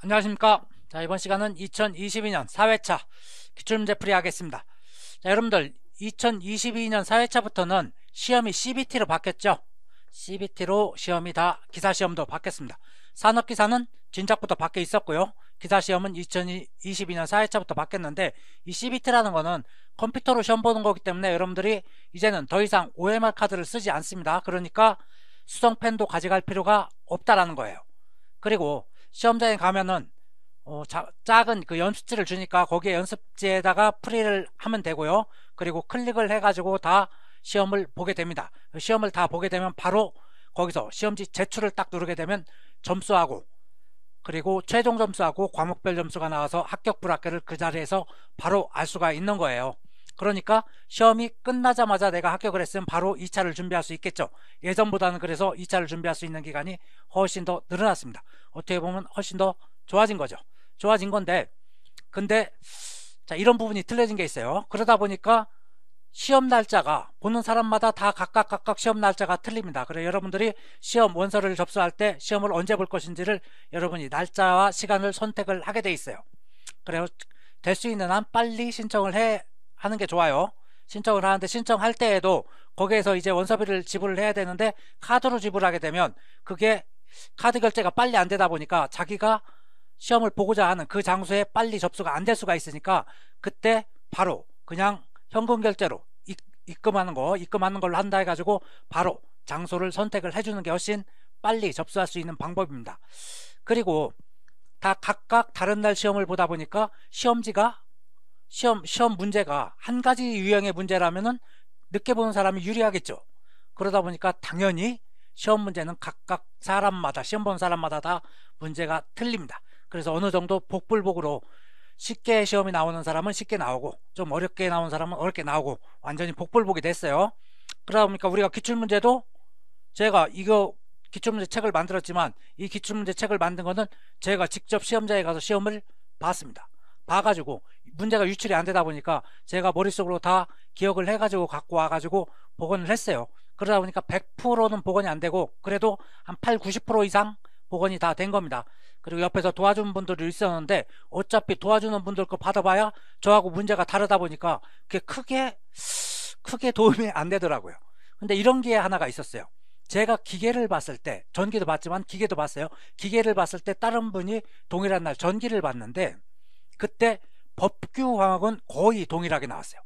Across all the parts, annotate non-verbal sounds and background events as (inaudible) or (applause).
안녕하십니까. 자 이번 시간은 2022년 4회차 기출문제 풀이 하겠습니다. 자 여러분들 2022년 4회차부터는 시험이 CBT로 바뀌었죠? CBT로 시험이 다 기사시험도 바뀌었습니다. 산업기사는 진작부터 바뀌어 있었고요. 기사시험은 2022년 4회차부터 바뀌었는데 이 CBT라는 거는 컴퓨터로 시험 보는 거기 때문에 여러분들이 이제는 더 이상 OMR 카드를 쓰지 않습니다. 그러니까 수성펜도 가져갈 필요가 없다라는 거예요. 그리고 시험장에 가면은 어, 자, 작은 그 연습지를 주니까 거기에 연습지에다가 프리를 하면 되고요. 그리고 클릭을 해가지고 다 시험을 보게 됩니다. 시험을 다 보게 되면 바로 거기서 시험지 제출을 딱 누르게 되면 점수하고 그리고 최종 점수하고 과목별 점수가 나와서 합격 불합격을 그 자리에서 바로 알 수가 있는 거예요. 그러니까 시험이 끝나자마자 내가 합격을 했으면 바로 2차를 준비할 수 있겠죠. 예전보다는 그래서 2차를 준비할 수 있는 기간이 훨씬 더 늘어났습니다. 어떻게 보면 훨씬 더 좋아진 거죠. 좋아진 건데 근데 자 이런 부분이 틀려진 게 있어요. 그러다 보니까 시험 날짜가 보는 사람마다 다 각각 각각 시험 날짜가 틀립니다. 그래 여러분들이 시험 원서를 접수할 때 시험을 언제 볼 것인지를 여러분이 날짜와 시간을 선택을 하게 돼 있어요. 그래요. 될수 있는 한 빨리 신청을 해 하는 게 좋아요. 신청을 하는데 신청할 때에도 거기에서 이제 원서비를 지불을 해야 되는데 카드로 지불하게 되면 그게 카드 결제가 빨리 안 되다 보니까 자기가 시험을 보고자 하는 그 장소에 빨리 접수가 안 될 수가 있으니까 그때 바로 그냥 현금 결제로 입금하는 거 입금하는 걸로 한다 해가지고 바로 장소를 선택을 해주는 게 훨씬 빨리 접수할 수 있는 방법입니다. 그리고 다 각각 다른 날 시험을 보다 보니까 시험지가 시험 시험 문제가 한 가지 유형의 문제라면은 늦게 보는 사람이 유리하겠죠. 그러다 보니까 당연히 시험 문제는 각각 사람마다 시험 보는 사람마다 다 문제가 틀립니다. 그래서 어느 정도 복불복으로 쉽게 시험이 나오는 사람은 쉽게 나오고 좀 어렵게 나오는 사람은 어렵게 나오고 완전히 복불복이 됐어요. 그러다 보니까 우리가 기출문제도 제가 이거 기출문제 책을 만들었지만 이 기출문제 책을 만든 거는 제가 직접 시험장에 가서 시험을 봤습니다. 봐가지고 문제가 유출이 안 되다 보니까 제가 머릿속으로 다 기억을 해가지고 갖고 와가지고 복원을 했어요. 그러다 보니까 100%는 복원이 안 되고 그래도 한 8, 90% 이상 복원이 다 된 겁니다. 그리고 옆에서 도와주는 분들이 있었는데 어차피 도와주는 분들 거 받아봐야 저하고 문제가 다르다 보니까 그게 크게 크게 도움이 안 되더라고요. 근데 이런 게 하나가 있었어요. 제가 기계를 봤을 때 전기도 봤지만 기계도 봤어요. 기계를 봤을 때 다른 분이 동일한 날 전기를 봤는데 그때 법규 화학은 거의 동일하게 나왔어요.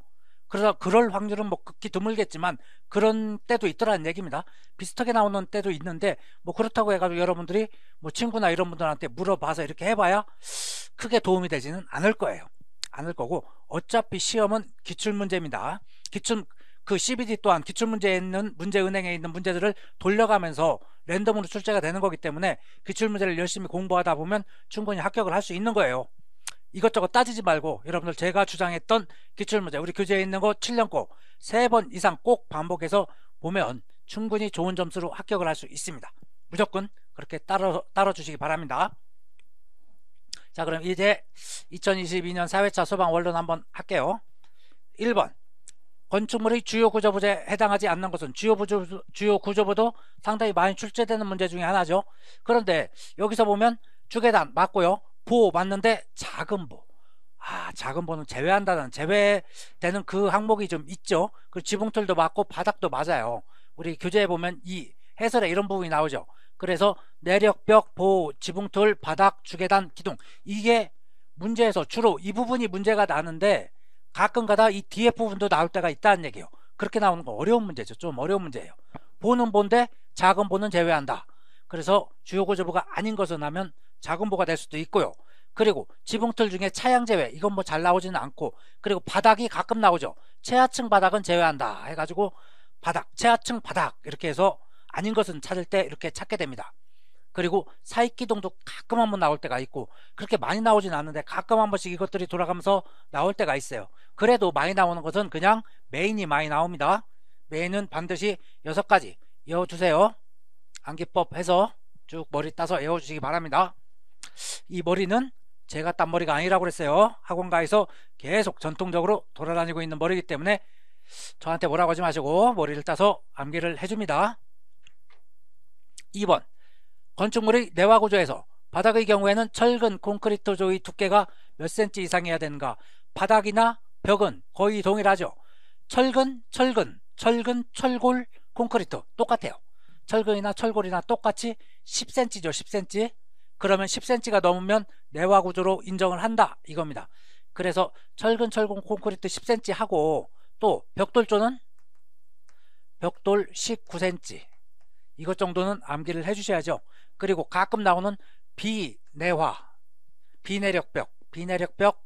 그래서 그럴 확률은 뭐 극히 드물겠지만 그런 때도 있더라는 얘기입니다. 비슷하게 나오는 때도 있는데 뭐 그렇다고 해가지고 여러분들이 뭐 친구나 이런 분들한테 물어봐서 이렇게 해봐야 크게 도움이 되지는 않을 거예요. 않을 거고 어차피 시험은 기출문제입니다. 기출 그 CBD 또한 기출문제에 있는 문제은행에 있는 문제들을 돌려가면서 랜덤으로 출제가 되는 거기 때문에 기출문제를 열심히 공부하다 보면 충분히 합격을 할 수 있는 거예요. 이것저것 따지지 말고 여러분들 제가 주장했던 기출문제 우리 교재에 있는 거 7년 거3 번 이상 꼭 반복해서 보면 충분히 좋은 점수로 합격을 할 수 있습니다. 무조건 그렇게 따라, 따라 주시기 바랍니다. 자 그럼 이제 2022년 4회차 소방 원론 한번 할게요. 1번 건축물의 주요 구조부에 해당하지 않는 것은 주요, 구조, 주요 구조부도 상당히 많이 출제되는 문제 중에 하나죠. 그런데 여기서 보면 주계단 맞고요. 보 맞는데 작은 보. 아, 작은 보는 제외한다는 제외되는 그 항목이 좀 있죠. 그 지붕틀도 맞고 바닥도 맞아요. 우리 교재에 보면 이 해설에 이런 부분이 나오죠. 그래서 내력벽, 보, 지붕틀, 바닥, 주계단, 기둥 이게 문제에서 주로 이 부분이 문제가 나는데 가끔가다 이 뒤에 부분도 나올 때가 있다는 얘기예요. 그렇게 나오는 거 어려운 문제죠. 좀 어려운 문제예요. 보는 본데 작은 보는 제외한다. 그래서 주요 구조부가 아닌 것은 하면 작은 보가 될 수도 있고요. 그리고 지붕틀 중에 차양 제외 이건 뭐 잘 나오지는 않고 그리고 바닥이 가끔 나오죠. 최하층 바닥은 제외한다 해가지고 바닥 최하층 바닥 이렇게 해서 아닌 것은 찾을 때 이렇게 찾게 됩니다. 그리고 사익기동도 가끔 한번 나올 때가 있고 그렇게 많이 나오진 않는데 가끔 한 번씩 이것들이 돌아가면서 나올 때가 있어요. 그래도 많이 나오는 것은 그냥 메인이 많이 나옵니다. 메인은 반드시 6가지 외워주세요. 암기법 해서 쭉 머리 따서 외워주시기 바랍니다. 이 머리는 제가 딴 머리가 아니라고 그랬어요. 학원가에서 계속 전통적으로 돌아다니고 있는 머리이기 때문에 저한테 뭐라고 하지 마시고 머리를 따서 암기를 해줍니다. 2번 건축물의 내화 구조에서 바닥의 경우에는 철근 콘크리트 조의 두께가 몇 센치 이상이어야 되는가? 바닥이나 벽은 거의 동일하죠. 철근, 철근, 철근, 철골, 콘크리트 똑같아요. 철근이나 철골이나 똑같이 10cm죠. 10cm. 그러면 10cm가 넘으면 내화 구조로 인정을 한다 이겁니다. 그래서 철근, 철골, 콘크리트 10cm 하고 또 벽돌조는 벽돌 19cm 이것 정도는 암기를 해주셔야죠. 그리고 가끔 나오는 비내화, 비내력벽, 비내력벽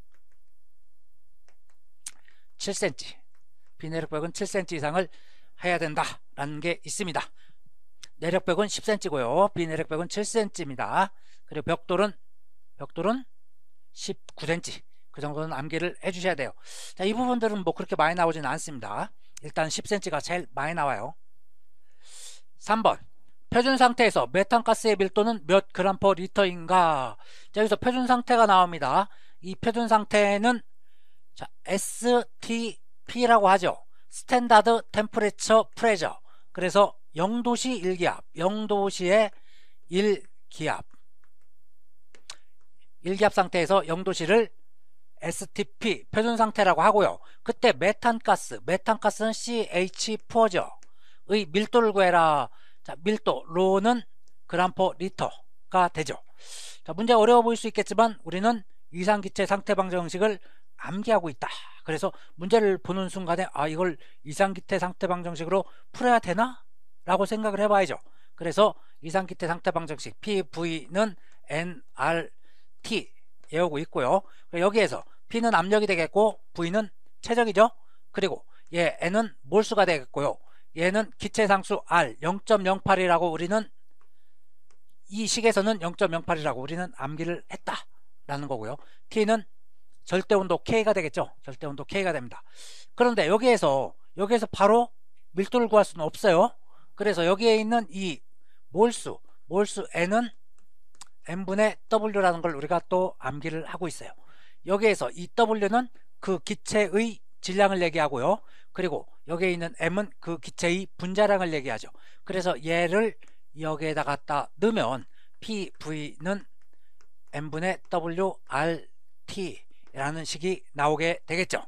7cm, 비내력벽은 7cm 이상을 해야 된다라는 게 있습니다. 내력벽은 10cm고요. 비내력벽은 7cm입니다. 그리고 벽돌은 벽돌은 19cm. 그 정도는 암기를 해주셔야 돼요. 자, 이 부분들은 뭐 그렇게 많이 나오지는 않습니다. 일단 10cm가 제일 많이 나와요. 3번 표준 상태에서 메탄가스의 밀도는 몇 그램 퍼 리터인가 자, 여기서 표준 상태가 나옵니다 이 표준 상태는 자, STP라고 하죠 standard temperature pressure 그래서 0도씨 1기압 0도씨의 1기압 1기압 상태에서 0도씨를 STP 표준 상태라고 하고요 그때 메탄가스 메탄가스는 CH4죠 의 밀도를 구해라. 자, 밀도, 로는 그램 per 리터가 되죠. 자, 문제 어려워 보일 수 있겠지만 우리는 이상기체 상태 방정 식을 암기하고 있다. 그래서 문제를 보는 순간에 아 이걸 이상기태 상태 방정식으로 풀어야 되나? 라고 생각을 해봐야죠. 그래서 이상기태 상태 방정식 PV는 nRT 외우고 있고요. 여기에서 P는 압력이 되겠고 V는 최적이죠. 그리고 얘 N은 몰수가 되겠고요. 얘는 기체상수 R 0.08이라고 우리는 이 식에서는 0.08이라고 우리는 암기를 했다 라는 거고요. T는 절대온도 K가 되겠죠. 절대온도 K가 됩니다. 그런데 여기에서 여기에서 바로 밀도를 구할 수는 없어요. 그래서 여기에 있는 이 몰수, 몰수 N은 N분의 W라는 걸 우리가 또 암기를 하고 있어요. 여기에서 이 W는 그 기체의 질량을 얘기하고요. 그리고 여기에 있는 m은 그 기체의 분자량을 얘기하죠. 그래서 얘를 여기에다 갖다 넣으면 PV는 m분의 WRT라는 식이 나오게 되겠죠.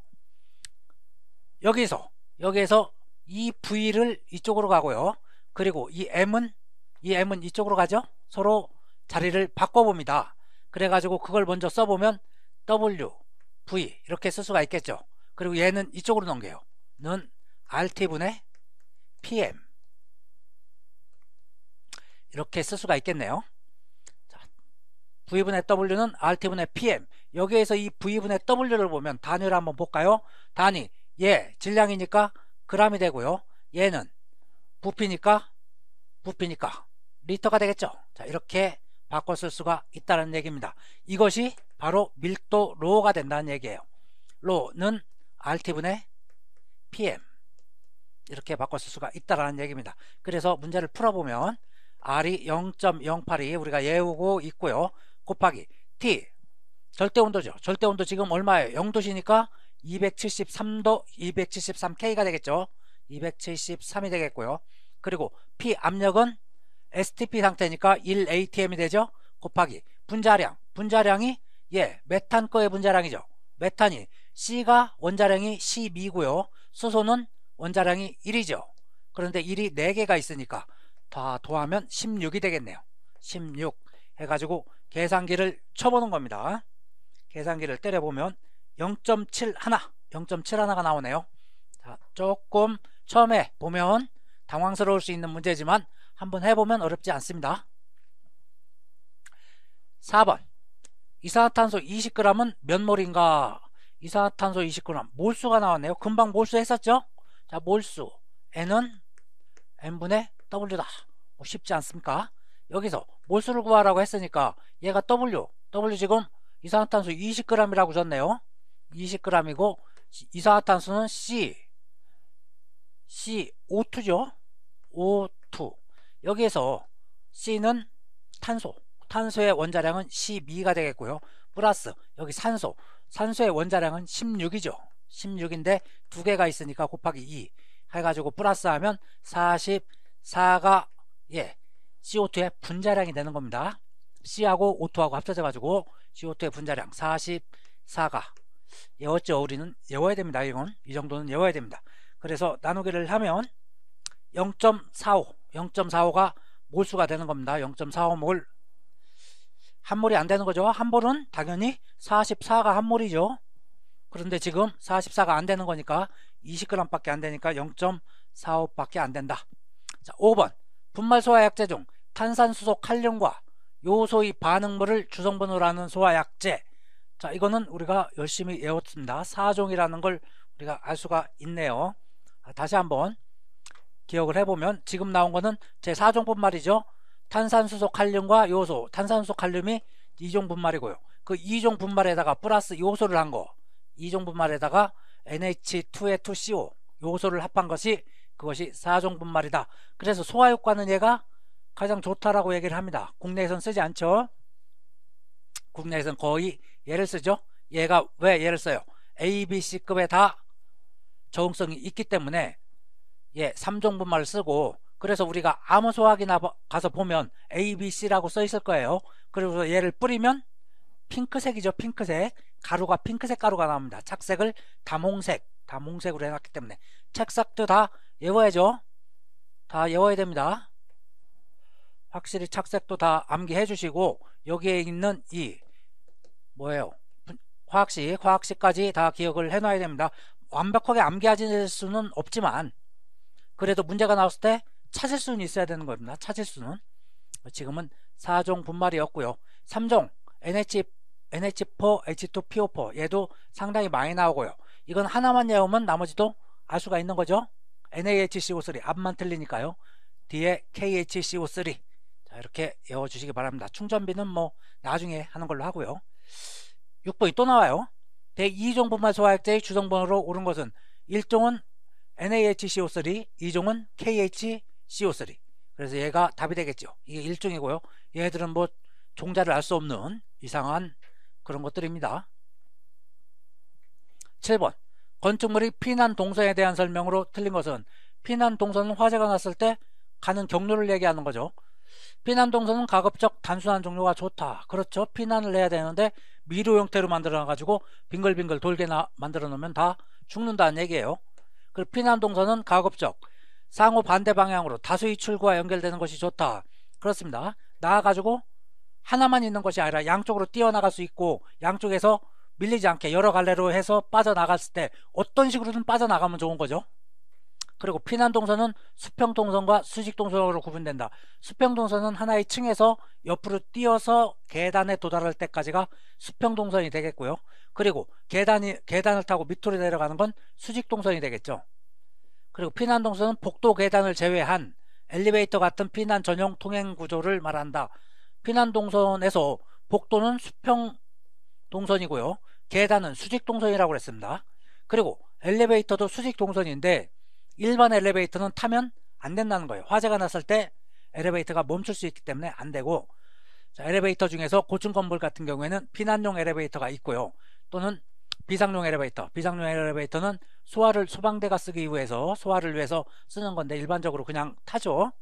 여기서 여기에서 이 V를 이쪽으로 가고요. 그리고 이 M은 이 M은 이쪽으로 가죠. 서로 자리를 바꿔봅니다. 그래가지고 그걸 먼저 써보면 W, V 이렇게 쓸 수가 있겠죠. 그리고 얘는 이쪽으로 넘겨요. 는 RT분의 PM 이렇게 쓸 수가 있겠네요. 자, V분의 W는 RT분의 PM 여기에서 이 V분의 W를 보면 단위를 한번 볼까요? 단위 얘 질량이니까 그람이 되고요. 얘는 부피니까 부피니까 리터가 되겠죠. 자 이렇게 쓸 수가 있다는 얘기입니다. 이것이 바로 밀도 로가 된다는 얘기예요. 로는 RT분의 PM 이렇게 쓸 수가 있다라는 얘기입니다. 그래서 문제를 풀어보면 R이 0.08이 우리가 외우고 있고요. 곱하기 T 절대 온도죠. 절대 온도 지금 얼마예요? 0도시니까 273도 273K가 되겠죠. 273이 되겠고요. 그리고 P 압력은 STP 상태니까 1ATM이 되죠. 곱하기 분자량 분자량이 예 메탄 거의 분자량이죠. 메탄이 C가 원자량이 12고요. 수소는 원자량이 1이죠. 그런데 1이 4개가 있으니까 다 더하면 16이 되겠네요. 16 해가지고 계산기를 쳐보는 겁니다. 계산기를 때려보면 0.7 하나 0.7 하나가 나오네요. 자, 조금 처음에 보면 당황스러울 수 있는 문제지만 한번 해보면 어렵지 않습니다. 4번 이산화탄소 20g은 몇 몰인가? 이산화탄소 20g 몰수가 나왔네요. 금방 몰수 했었죠? 자, 몰수 N은 N분의 W다. 뭐 쉽지 않습니까? 여기서 몰수를 구하라고 했으니까 얘가 W, W 지금 이산화탄소 20g이라고 줬네요. 20g이고 이산화탄소는 C, CO2죠. O2. 여기에서 C는 탄소, 탄소의 원자량은 12가 되겠고요. 플러스 여기 산소, 산소의 원자량은 16이죠. 16인데 두 개가 있으니까 곱하기 2 해가지고 플러스 하면 44가 예 CO2의 분자량이 되는 겁니다. C하고 O2하고 합쳐져 가지고 CO2의 분자량 44가 외웠죠 우리는 외워야 됩니다 이건 이 정도는 외워야 됩니다 그래서 나누기를 하면 0.45 0.45가 몰수가 되는 겁니다. 0.45몰. 한 몰이 안 되는 거죠. 한 몰은 당연히 44가 한 몰이죠. 그런데 지금 44가 안 되는 거니까 20g 밖에 안 되니까 0.45 밖에 안 된다. 자 5번. 분말 소화약제 중 탄산수소 칼륨과 요소의 반응물을 주성분으로 하는 소화약제. 자 이거는 우리가 열심히 외웠습니다. 4종이라는 걸 우리가 알 수가 있네요. 다시 한번 기억을 해보면 지금 나온 거는 제 4종 분말이죠. 탄산수소 칼륨과 요소. 탄산수소 칼륨이 2종 분말이고요. 그 2종 분말에다가 플러스 요소를 한 거. 2종 분말에다가 NH2의 2CO 요소를 합한 것이 그것이 4종 분말이다. 그래서 소화 효과는 얘가 가장 좋다라고 얘기를 합니다. 국내에선 쓰지 않죠. 국내에선 거의 얘를 쓰죠. 얘가 왜 얘를 써요? A, B, C급에 다 적응성이 있기 때문에 예, 3종 분말을 쓰고 그래서 우리가 아무 소화기나 가서 보면 A, B, C라고 써 있을 거예요. 그리고 얘를 뿌리면 핑크색이죠. 핑크색. 가루가 핑크색 가루가 나옵니다. 착색을 다몽색, 다몽색으로 해놨기 때문에 책삭도 다 외워야죠. 다 외워야 됩니다. 확실히 착색도 다 암기해 주시고 여기에 있는 이 뭐예요? 화학식, 화학식까지 다 기억을 해놔야 됩니다. 완벽하게 암기하실 수는 없지만 그래도 문제가 나왔을 때 찾을 수는 있어야 되는 겁니다. 찾을 수는. 지금은 4종 분말이었고요. 3종 NH, NH4, H2PO4 얘도 상당히 많이 나오고요. 이건 하나만 외우면 나머지도 알 수가 있는 거죠. NaHCO3 앞만 틀리니까요. 뒤에 KHCO3 자 이렇게 외워주시기 바랍니다. 충전비는 뭐 나중에 하는 걸로 하고요. 6번이 또 나와요. 대2종 분말 소화액제의 주성분으로 오른 것은 1종은 NaHCO3, 2종은 KHCO3 그래서 얘가 답이 되겠죠. 이게 1종이고요. 얘들은 뭐 종자를 알 수 없는 이상한 그런 것들입니다. 7번 건축물이 피난 동선에 대한 설명으로 틀린 것은 피난 동선은 화재가 났을 때 가는 경로를 얘기하는 거죠. 피난 동선은 가급적 단순한 종류가 좋다. 그렇죠. 피난을 해야 되는데 미로 형태로 만들어 가지고 빙글빙글 돌게 나, 만들어 놓으면 다 죽는다는 얘기예요. 그 피난 동선은 가급적 상호 반대 방향으로 다수의 출구와 연결되는 것이 좋다. 그렇습니다. 나와가지고 하나만 있는 것이 아니라 양쪽으로 뛰어나갈 수 있고 양쪽에서 밀리지 않게 여러 갈래로 해서 빠져나갔을 때 어떤 식으로든 빠져나가면 좋은 거죠. 그리고 피난 동선은 수평 동선과 수직 동선으로 구분된다. 수평 동선은 하나의 층에서 옆으로 뛰어서 계단에 도달할 때까지가 수평 동선이 되겠고요. 그리고 계단이 계단을 타고 밑으로 내려가는 건 수직 동선이 되겠죠. 그리고 피난 동선은 복도 계단을 제외한 엘리베이터 같은 피난 전용 통행 구조를 말한다. 피난 동선에서 복도는 수평 동선이고요. 계단은 수직 동선이라고 그랬습니다. 그리고 엘리베이터도 수직 동선인데 일반 엘리베이터는 타면 안 된다는 거예요. 화재가 났을 때 엘리베이터가 멈출 수 있기 때문에 안 되고 자, 엘리베이터 중에서 고층 건물 같은 경우에는 피난용 엘리베이터가 있고요. 또는 비상용 엘리베이터. 비상용 엘리베이터는 소화를 소방대가 쓰기 위해서 소화를 위해서 쓰는 건데 일반적으로 그냥 타죠.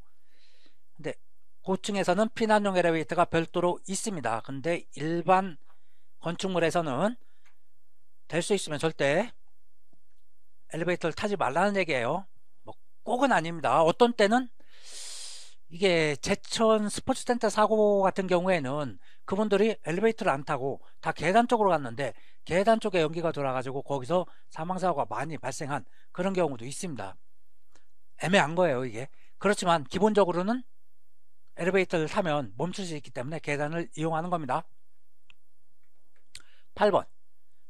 근데 고층에서는 피난용 엘리베이터가 별도로 있습니다. 근데 일반 건축물에서는 될 수 있으면 절대 엘리베이터를 타지 말라는 얘기예요. 뭐 꼭은 아닙니다. 어떤 때는 이게 제천 스포츠센터 사고 같은 경우에는 그분들이 엘리베이터를 안 타고 다 계단 쪽으로 갔는데 계단 쪽에 연기가 돌아가지고 거기서 사망사고가 많이 발생한 그런 경우도 있습니다. 애매한 거예요 이게. 그렇지만 기본적으로는 엘리베이터를 타면 멈출 수 있기 때문에 계단을 이용하는 겁니다. 8번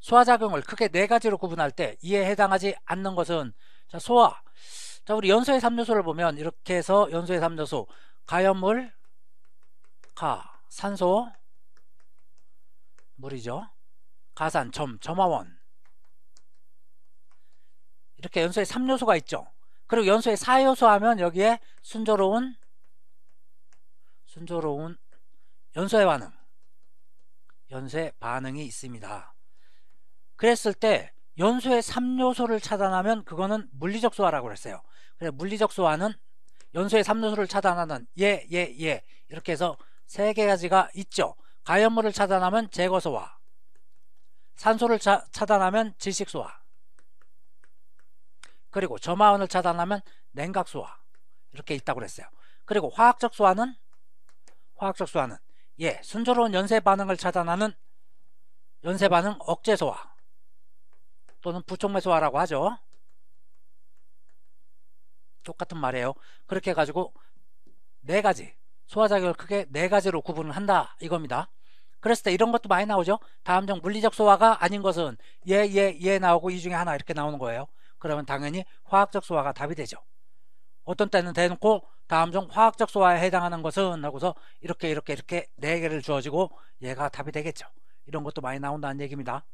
소화작용을 크게 네 가지로 구분할 때 이에 해당하지 않는 것은 자, 소화. 자, 우리 연소의 3요소를 보면 이렇게 해서 연소의 3요소 가연물, 가, 산소, 물이죠. 가산, 점, 점화원. 이렇게 연소의 3요소가 있죠. 그리고 연소의 4요소 하면 여기에 순조로운 순조로운 연소의 반응 연쇄 반응이 있습니다. 그랬을 때 연소의 3요소를 차단하면 그거는 물리적 소화라고 그랬어요. 그래서 물리적 소화는 연소의 3요소를 차단하는 예, 예, 예 이렇게 해서 세 가지가 있죠. 가연물을 차단하면 제거 소화, 산소를 차, 차단하면 질식 소화, 그리고 점화원을 차단하면 냉각 소화 이렇게 있다고 그랬어요. 그리고 화학적 소화는 화학적 소화는 예 순조로운 연쇄 반응을 차단하는 연쇄 반응 억제 소화 또는 부촉매 소화라고 하죠. 똑같은 말이에요. 그렇게 해가지고 네 가지 소화작용을 크게 네 가지로 구분을 한다 이겁니다. 그랬을 때 이런 것도 많이 나오죠. 다음 중 물리적 소화가 아닌 것은 예, 예, 예 나오고 이 중에 하나 이렇게 나오는 거예요. 그러면 당연히 화학적 소화가 답이 되죠. 어떤 때는 대놓고 다음 중 화학적 소화에 해당하는 것은 하고서 이렇게 이렇게 이렇게 네 개를 주어지고 얘가 답이 되겠죠. 이런 것도 많이 나온다는 얘기입니다.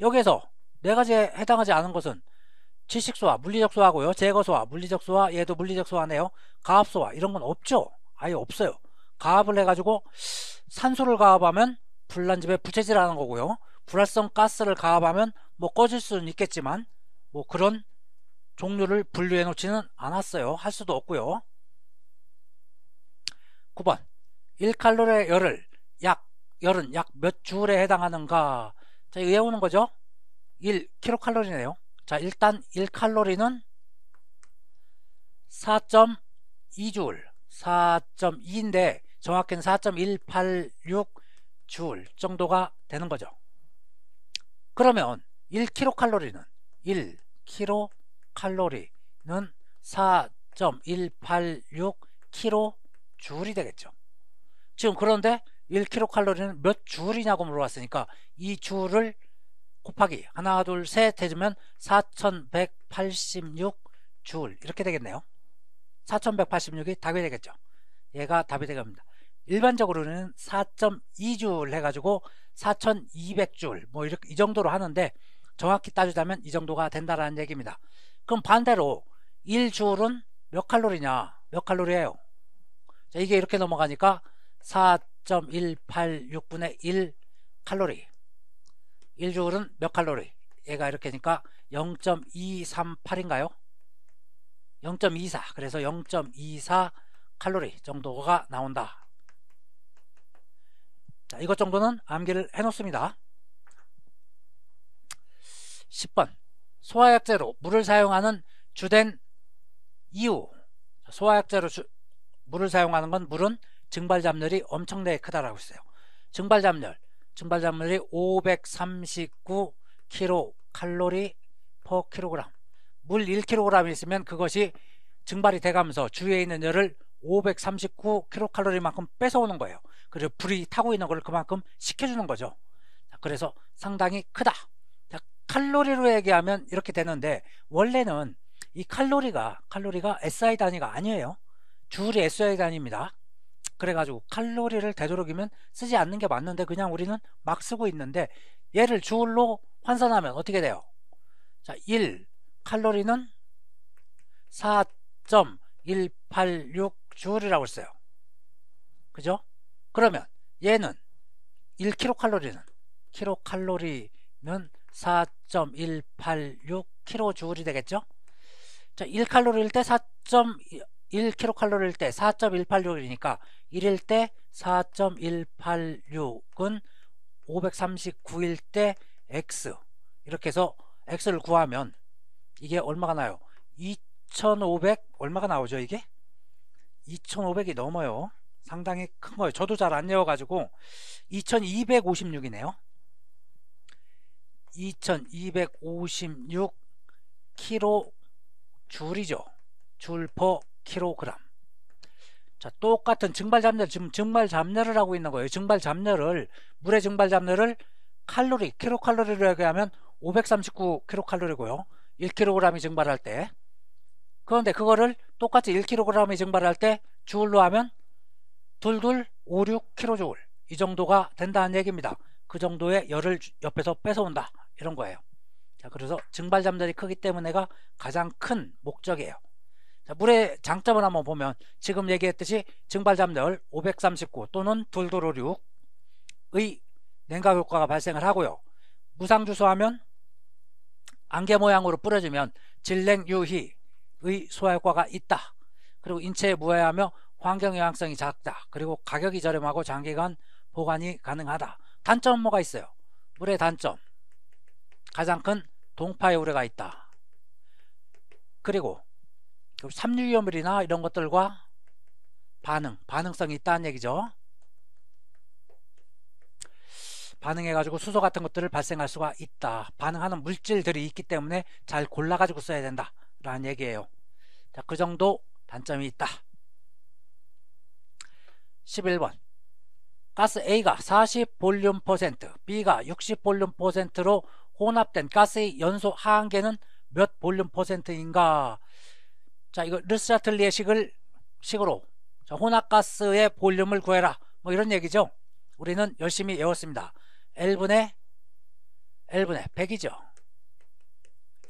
여기에서 네 가지에 해당하지 않은 것은 지식 소화, 물리적 소화고요. 제거 소화, 물리적 소화, 얘도 물리적 소화네요. 가압 소화 이런 건 없죠. 아예 없어요. 가압을 해가지고 산소를 가압하면 불난집에 부채질하는 거고요. 불활성 가스를 가압하면 뭐 꺼질 수는 있겠지만 뭐 그런 종류를 분류해 놓지는 않았어요. 할 수도 없고요. 9번 1칼로리의 열을 약 열은 약 몇 줄에 해당하는가 자 외우는 거죠 1kcal네요. 자 일단 1칼로리는 4.2줄 4.2인데 정확히는 4.186줄 정도가 되는 거죠. 그러면 1kcal는 1kcal는 4.186kJ이 되겠죠. 지금 그런데 1kcal는 몇 줄이냐고 물어봤으니까 이 줄을 곱하기 하나 둘 셋 해주면 4186줄 이렇게 되겠네요. 4186이 답이 되겠죠. 얘가 답이 되겠습니다. 일반적으로는 4.2줄 해가지고 4200줄 뭐 이렇게 이 정도로 하는데 정확히 따지자면 이 정도가 된다라는 얘기입니다. 그럼 반대로 1줄은 몇 칼로리냐? 몇 칼로리예요? 자, 이게 이렇게 넘어가니까 4.186분의 1 칼로리 1줄은 몇 칼로리? 얘가 이렇게 니까 0.238인가요? 0.24 그래서 0.24 칼로리 정도가 나온다. 자, 이것 정도는 암기를 해 놓습니다. 10번 소화약제로 물을 사용하는 주된 이유 소화약제로 주, 물을 사용하는 건 물은 증발잡률이 엄청나게 크다라고 했어요. 증발잡률 증발잡률이 539 kcal per kg 물 1kg 있으면 그것이 증발이 돼가면서 주위에 있는 열을 539 kcal만큼 뺏어오는 거예요. 그리고 불이 타고 있는 걸 그만큼 식혀주는 거죠. 그래서 상당히 크다. 칼로리로 얘기하면 이렇게 되는데 원래는 이 칼로리가 칼로리가 SI 단위가 아니에요. 줄이 SI 단위입니다. 그래가지고 칼로리를 되도록이면 쓰지 않는 게 맞는데 그냥 우리는 막 쓰고 있는데 얘를 줄로 환산하면 어떻게 돼요? 자, 1 칼로리는 4.186 줄이라고 했어요. 그죠? 그러면 얘는 1kcal는 킬로칼로리는 4.186kJ이 되겠죠? 자, 1칼로리일 때 4.1kcal일 때 4.186이니까 1일 때 4.186은 539일 때 X 이렇게 해서 X를 구하면 이게 얼마가 나요? 2500 얼마가 나오죠 이게? 2500이 넘어요 상당히 큰 거예요 저도 잘 안 외워가지고 2256이네요 2256 kg 줄이죠. 줄 퍼 킬로그램. 자, 똑같은 증발 잡열, 지금 증발 잡열을 하고 있는 거예요. 증발 잡열을, 물의 증발 잡열을 칼로리, 킬로칼로리로 얘기하면 539 킬로칼로리고요. 1kg이 증발할 때. 그런데 그거를 똑같이 1kg이 증발할 때 줄로 하면 둘둘 56 kJ. 이 정도가 된다는 얘기입니다. 그 정도의 열을 옆에서 뺏어온다. 이런 거예요. 자, 그래서 증발 잠들이 크기 때문에가 가장 큰 목적이에요. 자, 물의 장점을 한번 보면 지금 얘기했듯이 증발 잠들 539 또는 둘도로6의 냉각 효과가 발생을 하고요. 무상주소하면 안개 모양으로 뿌려주면 질냉 유희의 소화 효과가 있다. 그리고 인체에 무해하며 환경 영향성이 작다. 그리고 가격이 저렴하고 장기간 보관이 가능하다. 단점은 뭐가 있어요? 물의 단점. 가장 큰 동파의 우려가 있다. 그리고 삼류위험물이나 이런 것들과 반응, 반응성이 있다는 얘기죠. 반응해가지고 수소 같은 것들을 발생할 수가 있다. 반응하는 물질들이 있기 때문에 잘 골라가지고 써야 된다. 라는 얘기예요. 자, 그 정도 단점이 있다. 11번 가스 A가 40 볼륨 퍼센트, B가 60 볼륨 퍼센트로 혼합된 가스의 연소 하한계는 몇 볼륨 퍼센트인가? 자, 이거 르스라틀리의 식을 식으로 자, 혼합가스의 볼륨을 구해라. 뭐 이런 얘기죠. 우리는 열심히 외웠습니다. L분의 L분의 100이죠.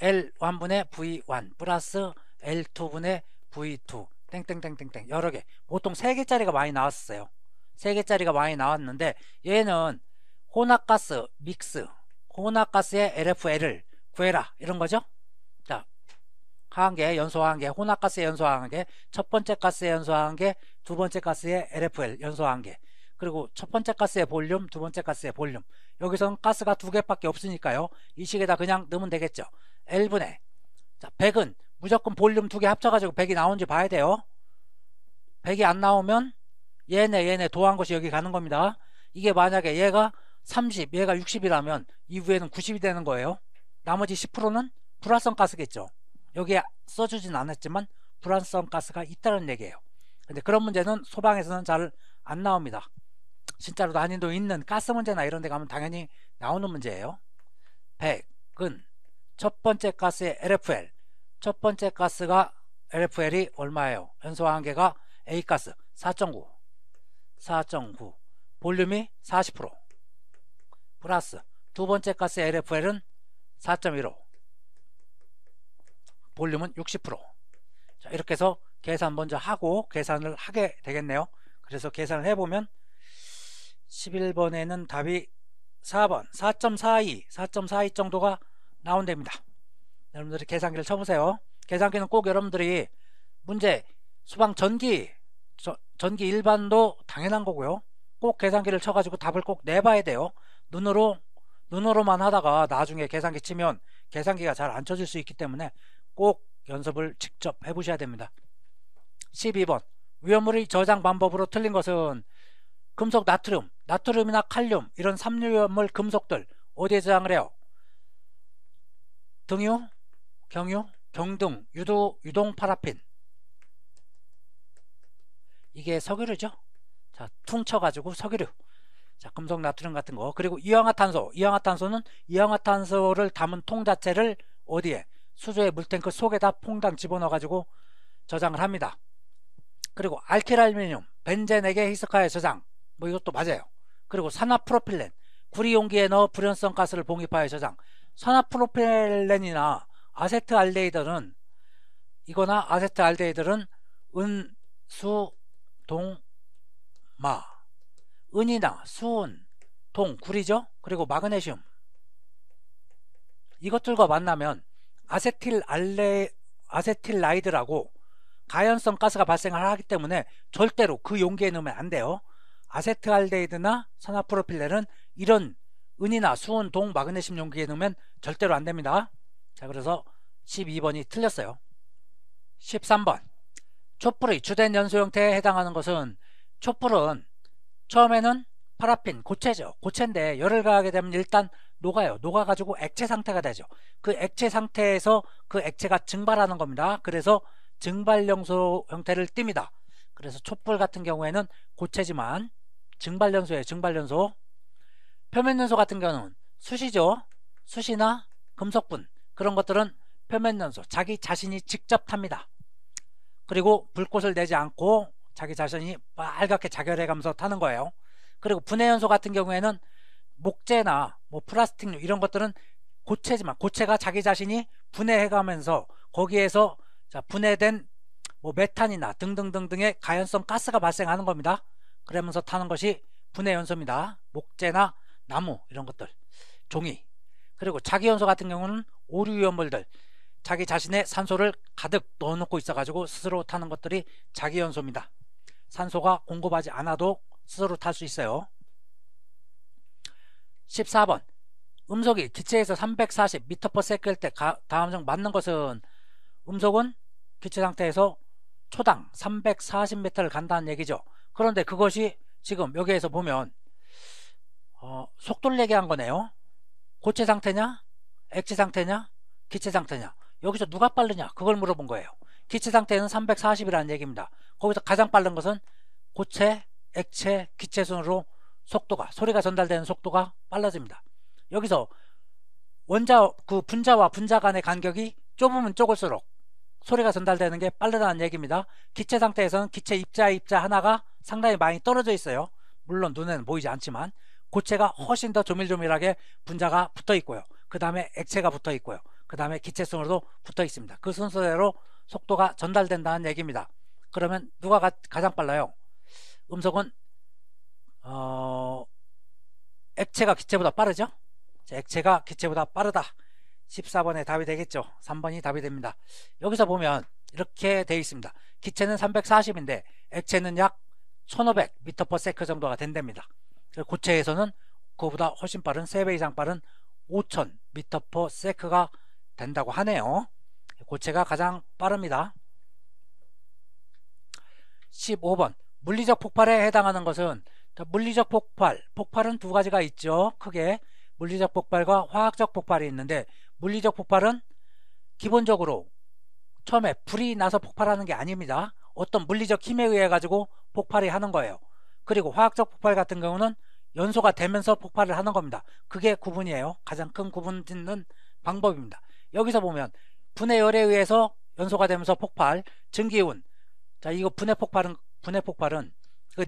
L1분의 V1 플러스 L2분의 V2 땡땡땡땡땡 여러 개 보통 3개짜리가 많이 나왔어요 3개짜리가 많이 나왔는데 얘는 혼합가스 믹스 혼합가스의 LFL을 구해라 이런 거죠 자 하한계 연소하한계 혼합가스의 연소하한계 첫 번째 가스의 연소하한계 두 번째 가스의 LFL 연소하한계 그리고 첫 번째 가스의 볼륨 두 번째 가스의 볼륨. 여기서는 가스가 두 개밖에 없으니까요. 이 식에다 그냥 넣으면 되겠죠. L분의. 자 100은 무조건 볼륨 두 개 합쳐가지고 100이 나오는지 봐야 돼요. 100이 안 나오면 얘네 얘네 도한 것이 여기 가는 겁니다. 이게 만약에 얘가 30 얘가 60이라면 이후에는 90이 되는 거예요. 나머지 10%는 불활성 가스겠죠 여기에 써주진 않았지만 불활성 가스가 있다는 얘기예요. 근데 그런 문제는 소방에서는 잘 안 나옵니다. 진짜로 난이도 있는 가스 문제나 이런 데 가면 당연히 나오는 문제예요. 100은 첫 번째 가스의 LFL 첫 번째 가스가 LFL이 얼마예요? 연소 한계가 A가스 4.9 4.9 볼륨이 40% 플러스 두 번째 가스 LFL은 4.15 볼륨은 60% 자, 이렇게 해서 계산 먼저 하고 계산을 하게 되겠네요 그래서 계산을 해보면 11번에는 답이 4번 4.42 4.42 정도가 나온답니다 여러분들이 계산기를 쳐보세요. 계산기는 꼭 여러분들이 문제 수방 전기 저, 전기 일반도 당연한 거고요. 꼭 계산기를 쳐가지고 답을 꼭 내봐야 돼요. 눈으로 눈으로만 하다가 나중에 계산기 치면 계산기가 잘 안 쳐질 수 있기 때문에 꼭 연습을 직접 해보셔야 됩니다. 12번 위험물의 저장 방법으로 틀린 것은 금속 나트륨, 나트륨이나 칼륨 이런 삼류위험물 금속들 어디에 저장을 해요? 등유, 경유, 경등, 유도, 유동 파라핀 이게 석유류죠. 자, 퉁쳐가지고 석유류. 자, 금속 나트륨 같은 거. 그리고 이황화탄소. 이황화탄소는 이황화탄소를 담은 통 자체를 어디에? 수조의 물탱크 속에다 퐁당 집어넣어 가지고 저장을 합니다. 그리고 알키랄미늄 벤젠에게 희석하여 저장 뭐 이것도 맞아요. 그리고 산화프로필렌 구리 용기에 넣어 불연성 가스를 봉입하여 저장. 산화프로필렌이나 아세트알데히드는 이거나 아세트알데히드는 은, 수, 동, 마. 은이나 수은, 동, 구리죠? 그리고 마그네슘. 이것들과 만나면 아세틸 알레 아세틸라이드라고 가연성 가스가 발생을 하기 때문에 절대로 그 용기에 넣으면 안 돼요. 아세트알데히드나 산화프로필렌은 이런 은이나 수은, 동, 마그네슘 용기에 넣으면 절대로 안 됩니다. 자 그래서 12번이 틀렸어요 13번 촛불의 주된 연소 형태에 해당하는 것은 촛불은 처음에는 파라핀 고체죠 고체인데 열을 가하게 되면 일단 녹아요. 녹아가지고 액체 상태가 되죠. 그 액체 상태에서 그 액체가 증발하는 겁니다. 그래서 증발연소 형태를 띱니다. 그래서 촛불 같은 경우에는 고체지만 증발연소예요 증발연소 표면연소 같은 경우는 수시죠. 수시나 금속분 그런 것들은 표면연소 자기 자신이 직접 탑니다. 그리고 불꽃을 내지 않고 자기 자신이 빨갛게 자결해가면서 타는 거예요. 그리고 분해연소 같은 경우에는 목재나 뭐 플라스틱류 이런 것들은 고체지만 고체가 자기 자신이 분해해가면서 거기에서 자 분해된 뭐 메탄이나 등등등등의 가연성 가스가 발생하는 겁니다 그러면서 타는 것이 분해 연소입니다 목재나 나무 이런 것들 종이 그리고 자기 연소 같은 경우는 오류위험물들 자기 자신의 산소를 가득 넣어놓고 있어가지고 스스로 타는 것들이 자기 연소입니다. 산소가 공급하지 않아도 스스로 탈 수 있어요. 14번 음속이 기체에서 340m/s일 때 다음 중 맞는 것은 음속은 기체 상태에서 초당 340m를 간다는 얘기죠. 그런데 그것이 지금 여기에서 보면 어, 속도를 얘기한 거네요. 고체 상태냐? 액체 상태냐? 기체 상태냐? 여기서 누가 빠르냐? 그걸 물어본 거예요. 기체 상태는 340이라는 얘기입니다. 거기서 가장 빠른 것은 고체, 액체, 기체 순으로 속도가 소리가 전달되는 속도가 빨라집니다. 여기서 원자 그 분자와 분자 간의 간격이 좁으면 좁을수록 소리가 전달되는 게 빠르다는 얘기입니다. 기체 상태에서는 기체 입자 입자 하나가 상당히 많이 떨어져 있어요. 물론 눈에는 보이지 않지만 고체가 훨씬 더 조밀조밀하게 분자가 붙어 있고요. 그 다음에 액체가 붙어 있고요. 그 다음에 기체성으로도 붙어 있습니다. 그 순서대로 속도가 전달된다는 얘기입니다. 그러면 누가 가, 장 빨라요? 음속은 어, 액체가 기체보다 빠르죠? 액체가 기체보다 빠르다. 14번에 답이 되겠죠. 3번이 답이 됩니다. 여기서 보면 이렇게 되어 있습니다. 기체는 340인데 액체는 약 1500m/s 정도가 된답니다. 고체에서는 그보다 훨씬 빠른 3배 이상 빠른 5000m/s가 된다고 하네요. 고체가 가장 빠릅니다. 15번 물리적 폭발에 해당하는 것은 물리적 폭발, 폭발은 두 가지가 있죠. 크게 물리적 폭발과 화학적 폭발이 있는데 물리적 폭발은 기본적으로 처음에 불이 나서 폭발하는 게 아닙니다. 어떤 물리적 힘에 의해 가지고 폭발이 하는 거예요. 그리고 화학적 폭발 같은 경우는 연소가 되면서 폭발을 하는 겁니다. 그게 구분이에요. 가장 큰 구분 짓는 방법입니다. 여기서 보면 분해 열에 의해서 연소가 되면서 폭발, 증기운. 자, 이거 분해 폭발은 분해 폭발은 그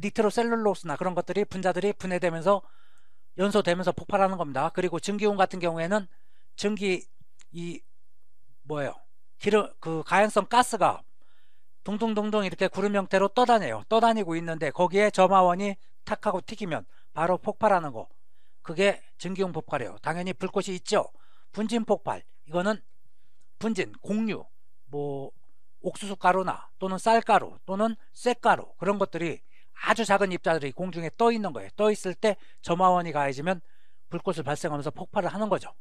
니트로셀룰로스나 그런 것들이 분자들이 분해되면서 연소되면서 폭발하는 겁니다. 그리고 증기운 같은 경우에는 증기 이 뭐예요? 기름 그 가연성 가스가 둥둥둥둥 이렇게 구름 형태로 떠다녀요. 떠다니고 있는데 거기에 점화원이 탁 하고 튀기면 바로 폭발하는 거. 그게 증기용 폭발이에요. 당연히 불꽃이 있죠. 분진 폭발. 이거는 분진, 공유, 뭐 옥수수 가루나 또는 쌀가루 또는 쇳가루 그런 것들이 아주 작은 입자들이 공중에 떠 있는 거예요. 떠 있을 때 점화원이 가해지면 불꽃을 발생하면서 폭발을 하는 거죠.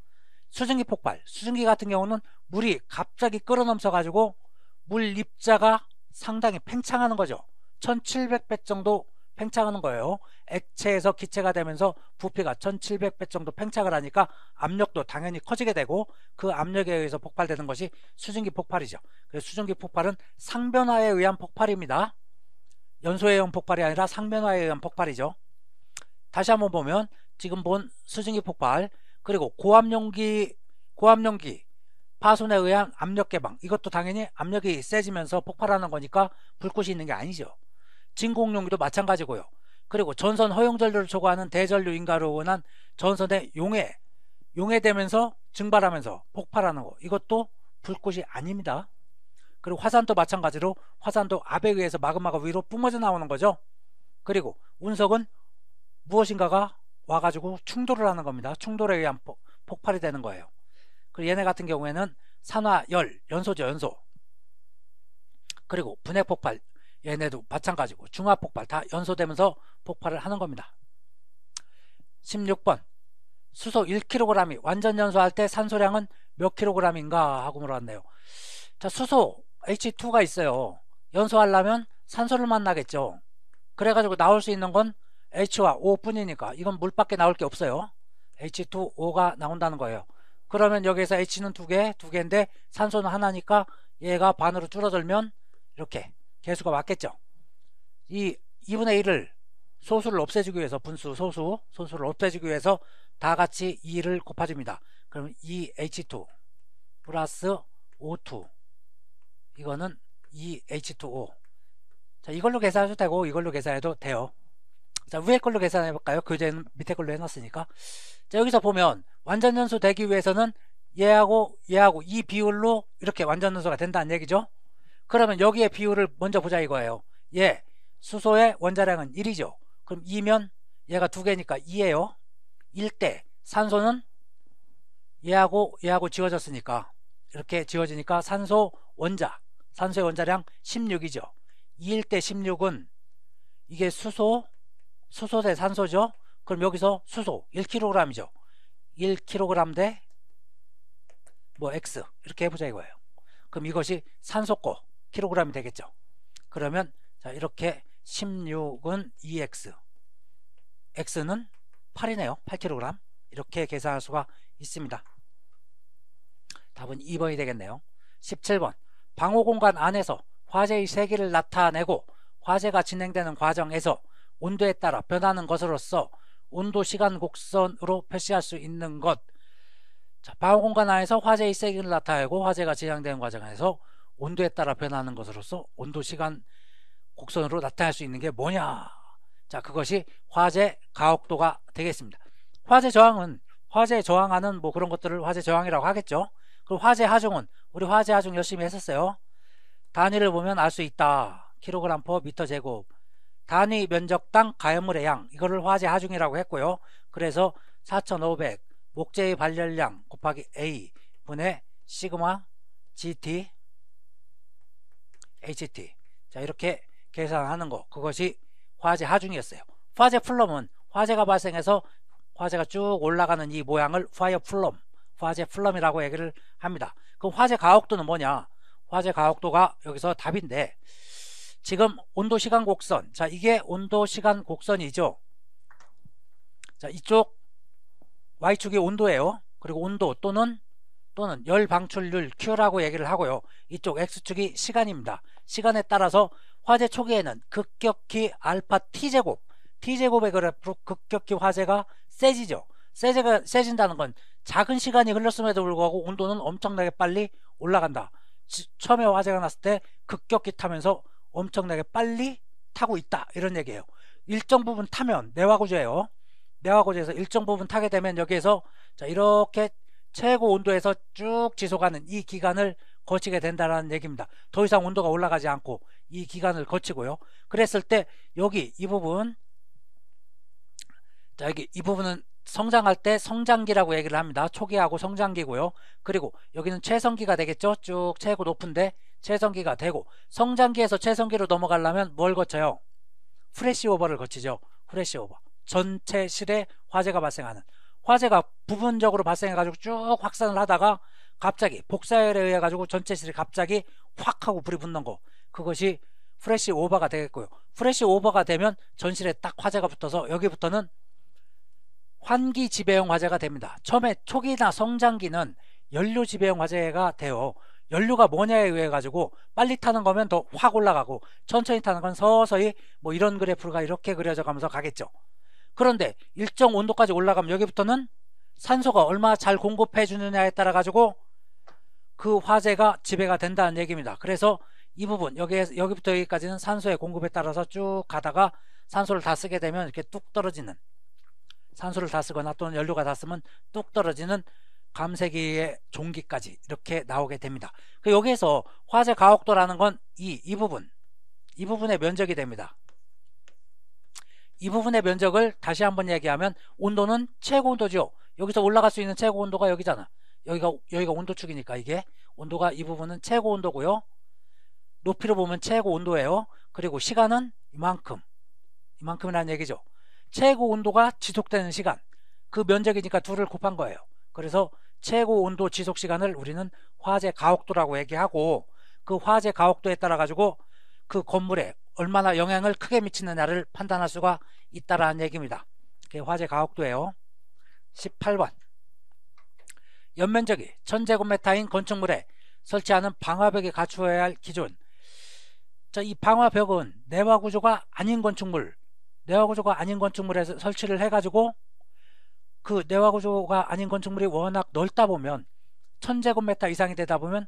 수증기 폭발. 수증기 같은 경우는 물이 갑자기 끓어넘쳐 가지고 물 입자가 상당히 팽창하는 거죠. 1700배 정도 팽창하는 거예요. 액체에서 기체가 되면서 부피가 1700배 정도 팽창을 하니까 압력도 당연히 커지게 되고 그 압력에 의해서 폭발되는 것이 수증기 폭발이죠. 그래서 수증기 폭발은 상변화에 의한 폭발입니다. 연소에 의한 폭발이 아니라 상변화에 의한 폭발이죠. 다시 한번 보면 지금 본 수증기 폭발 그리고 고압용기 고압용기 파손에 의한 압력 개방 이것도 당연히 압력이 세지면서 폭발하는 거니까 불꽃이 있는 게 아니죠. 진공용기도 마찬가지고요. 그리고 전선 허용 전류를 초과하는 대전류 인가로 원한 전선의 용해 용해되면서 증발하면서 폭발하는 거 이것도 불꽃이 아닙니다. 그리고 화산도 마찬가지로 화산도 압에 의해서 마그마가 위로 뿜어져 나오는 거죠. 그리고 운석은 무엇인가가 와가지고 충돌을 하는 겁니다. 충돌에 의한 폭발이 되는 거예요. 그리고 얘네 같은 경우에는 산화 열, 연소죠, 연소. 그리고 분해 폭발, 얘네도 마찬가지고 중화 폭발 다 연소되면서 폭발을 하는 겁니다. 16번 수소 1kg이 완전 연소할 때 산소량은 몇 kg인가 하고 물어봤네요. 자 수소 H2가 있어요. 연소하려면 산소를 만나겠죠. 그래가지고 나올 수 있는 건 H와 O 뿐이니까 이건 물밖에 나올 게 없어요. H2O가 나온다는 거예요. 그러면 여기에서 H는 두 개, 두 개인데 산소는 하나니까 얘가 반으로 줄어들면 이렇게 개수가 맞겠죠. 이 2분의 1을 소수를 없애주기 위해서 분수, 소수, 소수를 없애주기 위해서 다 같이 2를 곱해줍니다. 그럼 2H2 플러스 O2 이거는 2H2O 자 이걸로 계산해도 되고 이걸로 계산해도 돼요. 자 위에 걸로 계산해 볼까요? 교재는 밑에 걸로 해놨으니까 자 여기서 보면 완전 연소 되기 위해서는 얘하고 얘하고 이 비율로 이렇게 완전 연소가 된다는 얘기죠. 그러면 여기에 비율을 먼저 보자 이거예요. 얘 수소의 원자량은 1이죠. 그럼 2면 얘가 두 개니까 2예요. 1대 산소는 얘하고 얘하고 지워졌으니까 이렇게 지워지니까 산소 원자 산소의 원자량 16이죠. 2일 때 16은 이게 수소, 수소 대 산소죠. 그럼 여기서 수소 1kg이죠. 1kg 대 뭐 X 이렇게 해보자 이거예요. 그럼 이것이 산소고 kg이 되겠죠. 그러면 자 이렇게 16은 2X X는 8이네요. 8kg 이렇게 계산할 수가 있습니다. 답은 2번이 되겠네요. 17번 방호 공간 안에서 화재의 세기를 나타내고 화재가 진행되는 과정에서 온도에 따라 변하는 것으로서 온도 시간 곡선으로 표시할 수 있는 것. 자, 방호 공간 안에서 화재의 세기를 나타내고 화재가 진행되는 과정에서 온도에 따라 변하는 것으로서 온도 시간 곡선으로 나타낼 수 있는 게 뭐냐? 자, 그것이 화재 가혹도가 되겠습니다. 화재 저항은 화재 저항하는 뭐 그런 것들을 화재 저항이라고 하겠죠. 그리고 화재 하중은 우리 화재 하중 열심히 했었어요. 단위를 보면 알 수 있다. 킬로그램 퍼 미터 제곱. 단위 면적당 가연물의 양. 이거를 화재 하중이라고 했고요. 그래서 4500 목재의 발열량 곱하기 A 분의 시그마 GT HT. 자, 이렇게 계산하는 거. 그것이 화재 하중이었어요. 화재 plume은 화재가 발생해서 화재가 쭉 올라가는 이 모양을 fire plume, 화재 plume이라고 얘기를 합니다. 그럼 화재 가혹도는 뭐냐? 화재 가혹도가 여기서 답인데 지금 온도 시간 곡선 자 이게 온도 시간 곡선이죠. 자 이쪽 y축이 온도예요. 그리고 온도 또는 또는 열 방출률 Q라고 얘기를 하고요. 이쪽 X축이 시간입니다. 시간에 따라서 화재 초기에는 급격히 알파 T제곱 T제곱의 그래프로 급격히 화재가 세지죠. 세제가 세진다는 건 작은 시간이 흘렀음에도 불구하고 온도는 엄청나게 빨리 올라간다. 처음에 화재가 났을 때 급격히 타면서 엄청나게 빨리 타고 있다. 이런 얘기예요. 일정 부분 타면 내화구조예요. 내화구조에서 일정 부분 타게 되면 여기에서 자 이렇게 최고 온도에서 쭉 지속하는 이 기간을 거치게 된다는 얘기입니다. 더 이상 온도가 올라가지 않고 이 기간을 거치고요. 그랬을 때 여기 이 부분 자 여기 이 부분은 성장할 때 성장기라고 얘기를 합니다. 초기하고 성장기고요. 그리고 여기는 최성기가 되겠죠. 쭉 최고 높은데 최성기가 되고 성장기에서 최성기로 넘어가려면 뭘 거쳐요? flashover를 거치죠. flashover. 전체 실에 화재가 발생하는 화재가 부분적으로 발생해 가지고 쭉 확산을 하다가 갑자기 복사열에 의해 가지고 전체 실에 갑자기 확 하고 불이 붙는 거 그것이 flashover가 되겠고요. flashover가 되면 전실에 딱 화재가 붙어서 여기부터는 환기 지배형 화재가 됩니다. 처음에 초기나 성장기는 연료 지배형 화재가 돼요. 연료가 뭐냐에 의해 가지고 빨리 타는 거면 더 확 올라가고 천천히 타는 건 서서히 뭐 이런 그래프가 이렇게 그려져 가면서 가겠죠. 그런데 일정 온도까지 올라가면 여기부터는 산소가 얼마나 잘 공급해 주느냐에 따라 가지고 그 화재가 지배가 된다는 얘기입니다. 그래서 이 부분 여기 여기부터 여기까지는 산소의 공급에 따라서 쭉 가다가 산소를 다 쓰게 되면 이렇게 뚝 떨어지는 산소를 다 쓰거나 또는 연료가 다 쓰면 뚝 떨어지는 감세기의 종기까지 이렇게 나오게 됩니다. 그 여기에서 화재 가혹도라는 건 이 이 부분 이 부분의 면적이 됩니다. 이 부분의 면적을 다시 한번 얘기하면 온도는 최고 온도죠. 여기서 올라갈 수 있는 최고 온도가 여기잖아. 여기가 여기가 온도축이니까 이게 온도가 이 부분은 최고 온도고요. 높이로 보면 최고 온도예요. 그리고 시간은 이만큼 이만큼이라는 얘기죠. 최고 온도가 지속되는 시간. 그 면적이니까 둘을 곱한 거예요. 그래서 최고 온도 지속 시간을 우리는 화재 가혹도라고 얘기하고 그 화재 가혹도에 따라 가지고 그 건물에 얼마나 영향을 크게 미치느냐를 판단할 수가 있다라는 얘기입니다. 그게 화재 가혹도예요. 18번. 연면적이 1000제곱미터인 건축물에 설치하는 방화벽이 갖추어야 할 기준. 자, 이 방화벽은 내화 구조가 아닌 건축물 내화 구조가 아닌 건축물에 설치를 해가지고 그 내화 구조가 아닌 건축물이 워낙 넓다 보면 천제곱미터 이상이 되다 보면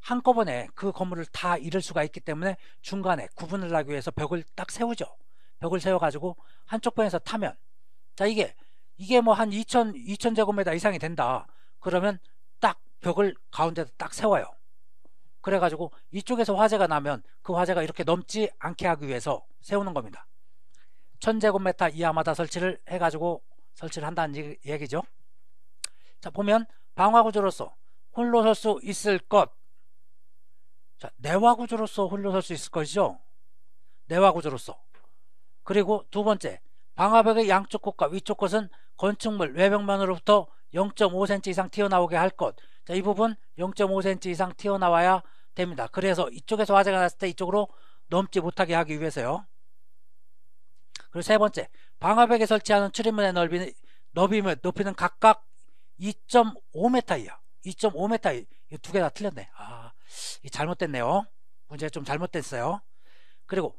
한꺼번에 그 건물을 다 잃을 수가 있기 때문에 중간에 구분을 하기 위해서 벽을 딱 세우죠. 벽을 세워가지고 한쪽 편에서 타면 자 이게 이게 뭐 한 2천 2천 제곱미터 이상이 된다. 그러면 딱 벽을 가운데다 딱 세워요. 그래가지고 이쪽에서 화재가 나면 그 화재가 이렇게 넘지 않게 하기 위해서 세우는 겁니다. 1000제곱미터 이하마다 설치를 해가지고 설치를 한다는 얘기죠. 자, 보면 방화구조로서 홀로 설 수 있을 것. 자, 내화구조로서 홀로 설 수 있을 것이죠. 내화구조로서. 그리고 두 번째, 방화벽의 양쪽 끝과 위쪽 끝은 건축물 외벽면으로부터 0.5cm 이상 튀어나오게 할 것. 자, 이 부분 0.5cm 이상 튀어나와야 됩니다. 그래서 이쪽에서 화재가 났을 때 이쪽으로 넘지 못하게 하기 위해서요. 그리고 세 번째, 방화벽에 설치하는 출입문의 넓이, 너비 및 높이는 각각 2.5m이야. 2.5m. 이 두 개 다 틀렸네. 아, 잘못됐네요. 문제가 좀 잘못됐어요. 그리고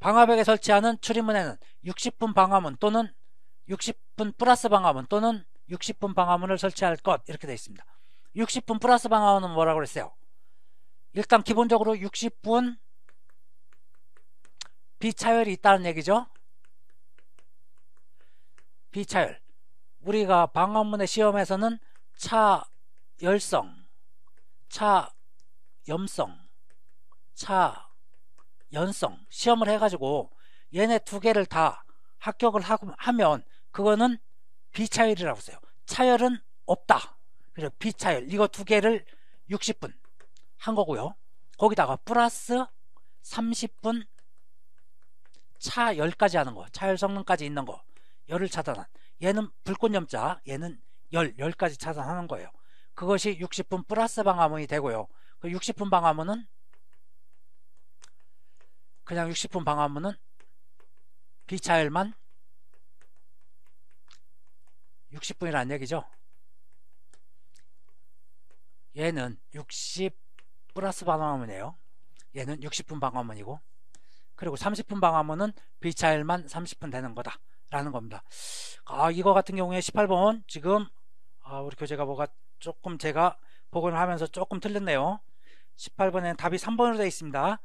방화벽에 설치하는 출입문에는 60분 방화문 또는 60분 플러스 방화문 또는 60분 방화문을 설치할 것 이렇게 되어 있습니다. 60분 플러스 방화문은 뭐라고 그랬어요? 일단 기본적으로 60분 비차열이 있다는 얘기죠. 비차열. 우리가 방화문의 시험에서는 차 열성, 차 염성, 차 연성 시험을 해가지고 얘네 두 개를 다 합격을 하면 그거는 비차열이라고 써요. 차열은 없다. 그래서 비차열 이거 두 개를 60분 한 거고요. 거기다가 플러스 30분 차 열까지 하는 거, 차열 성능까지 있는 거, 열을 차단한. 얘는 불꽃염자, 얘는 열, 열까지 차단하는 거예요. 그것이 60분 플러스 방화문이 되고요. 그 60분 방화문은 그냥 60분 방화문은 비차열만 60분이라는 얘기죠. 얘는 60 플러스 방화문이에요. 얘는 60분 방화문이고 그리고 30분 방화문은 비차열만 30분 되는 거다 라는 겁니다. 아 이거 같은 경우에 18번 지금 아, 우리 교재가 뭐가 조금 제가 복원을 하면서 조금 틀렸네요. 18번에는 답이 3번으로 되어 있습니다.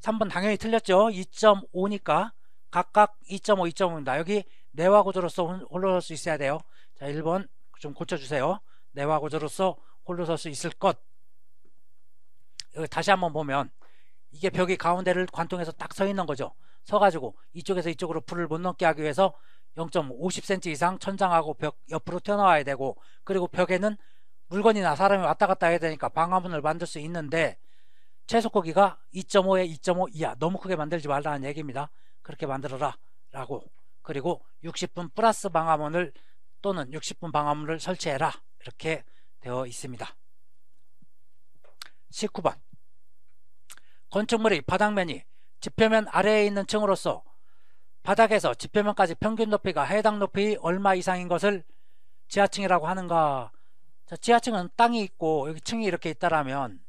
3번 당연히 틀렸죠. 2.5니까 각각 2.5, 2.5입니다. 여기 내화 구조로서 홀로 설 수 있어야 돼요. 자, 1번 좀 고쳐주세요. 내화 구조로서 홀로 설 수 있을 것. 다시 한번 보면 이게 벽이 가운데를 관통해서 딱 서 있는 거죠. 서가지고 이쪽에서 이쪽으로 불을 못 넘게 하기 위해서 0.50cm 이상 천장하고 벽 옆으로 튀어나와야 되고 그리고 벽에는 물건이나 사람이 왔다 갔다 해야 되니까 방화문을 만들 수 있는데 최소 크기가 2.5에 2.5 이하 너무 크게 만들지 말라는 얘기입니다. 그렇게 만들어라 라고 그리고 60분 플러스 방화문을 또는 60분 방화문을 설치해라 이렇게 되어 있습니다. 19번 건축물의 바닥면이 지표면 아래에 있는 층으로서 바닥에서 지표면까지 평균 높이가 해당 높이 얼마 이상인 것을 지하층이라고 하는가. 자, 지하층은 땅이 있고 여기 층이 이렇게 있다라면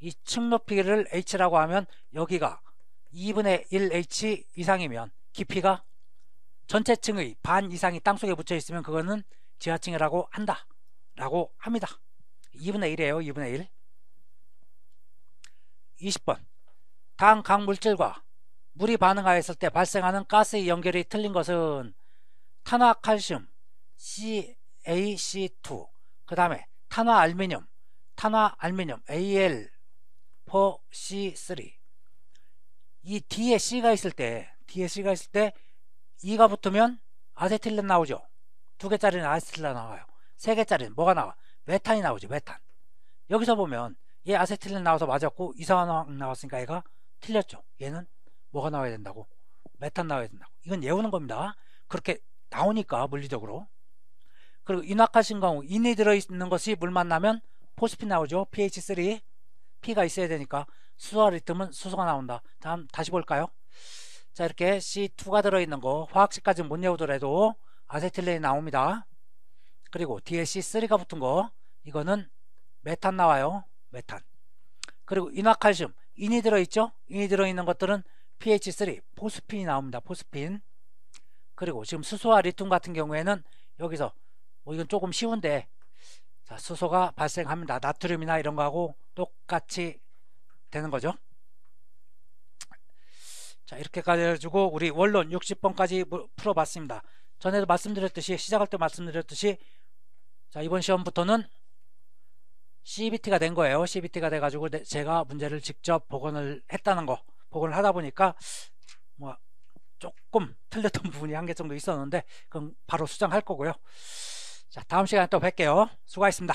이 층 높이를 h라고 하면 여기가 2분의 1h 이상이면 깊이가 전체 층의 반 이상이 땅속에 묻혀 있으면 그거는 지하층이라고 한다 라고 합니다. 2분의 1이에요 2분의 1 20번 당각 물질과 물이 반응하였을 때 발생하는 가스의 연결이 틀린 것은 탄화칼슘 CaC2 그 다음에 탄화알미늄 탄화알미늄 Al4C3 이 뒤에 C가 있을 때 뒤에 C가 있을 때 E가 붙으면 아세틸렌 나오죠. 두 개짜리는 아세틸렌 나와요. 세 개짜리는 뭐가 나와? 메탄이 나오죠 메탄. 여기서 보면 얘 아세틸렌 나와서 맞았고 이산화황 나왔으니까 얘가 틀렸죠. 얘는 뭐가 나와야 된다고? 메탄 나와야 된다고. 이건 예우는 겁니다. 그렇게 나오니까 물리적으로. 그리고 인화카신 경우 인이 들어있는 것이 물 만나면 포스피 나오죠. pH3 P가 있어야 되니까 수소와 리튬은 수소가 나온다. 다음 다시 볼까요? 자 이렇게 C2가 들어있는 거 화학식까지 못 외우더라도 아세틸렌이 나옵니다. 그리고 뒤에 C3가 붙은 거 이거는 메탄 나와요. 메탄. 그리고 인화칼슘 인이 들어있죠? 인이 들어있는 것들은 pH3 포스핀이 나옵니다 포스핀. 그리고 지금 수소와 리튬 같은 경우에는 여기서 뭐 이건 조금 쉬운데 자, 수소가 발생합니다. 나트륨이나 이런 거하고 똑같이 되는 거죠. 자 이렇게까지 해가지고 우리 원론 60번까지 풀어봤습니다. 전에도 말씀드렸듯이 시작할 때 말씀드렸듯이 자 이번 시험부터는 CBT가 된 거예요 CBT가 돼 가지고 제가 문제를 직접 복원을 했다는 거 복원을 하다 보니까 뭐 조금 틀렸던 (laughs) 부분이 한 개 정도 있었는데 그럼 바로 수정할 거고요. 자, 다음 시간에 또 뵐게요. 수고하셨습니다.